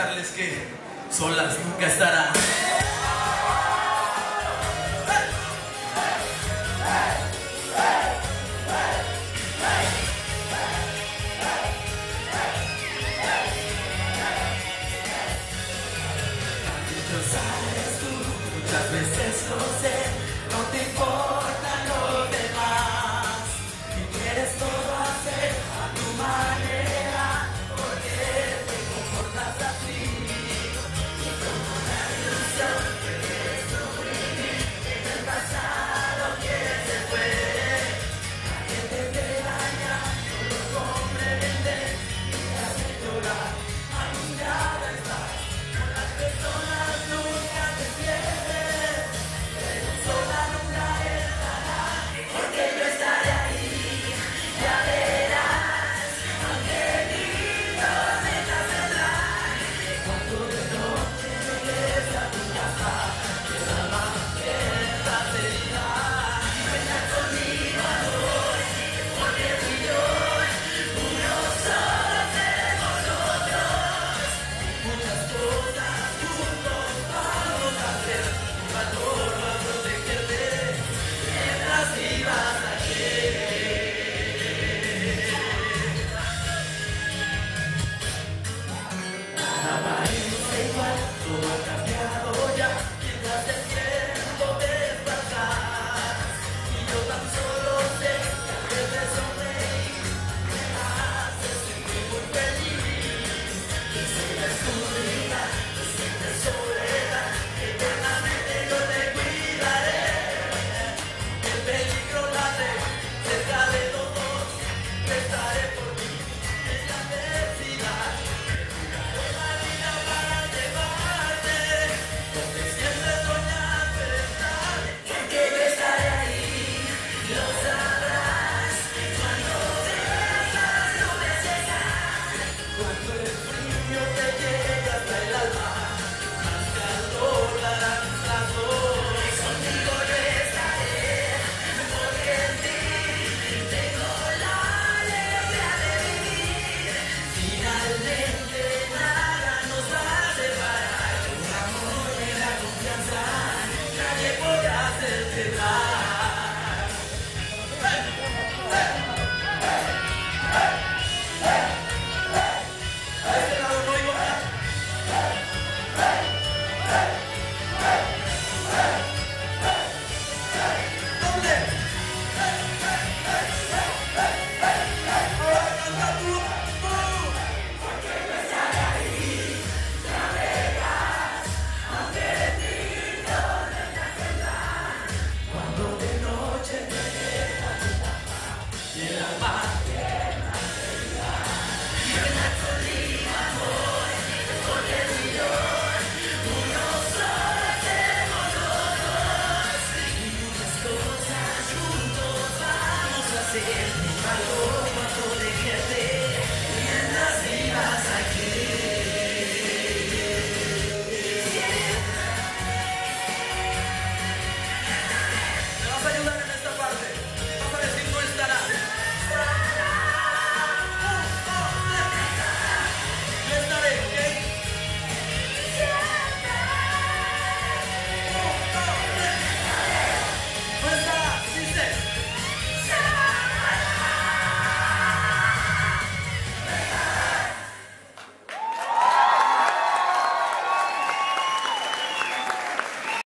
Darles que solas nunca estarán. Muchas veces lo sé. That's what I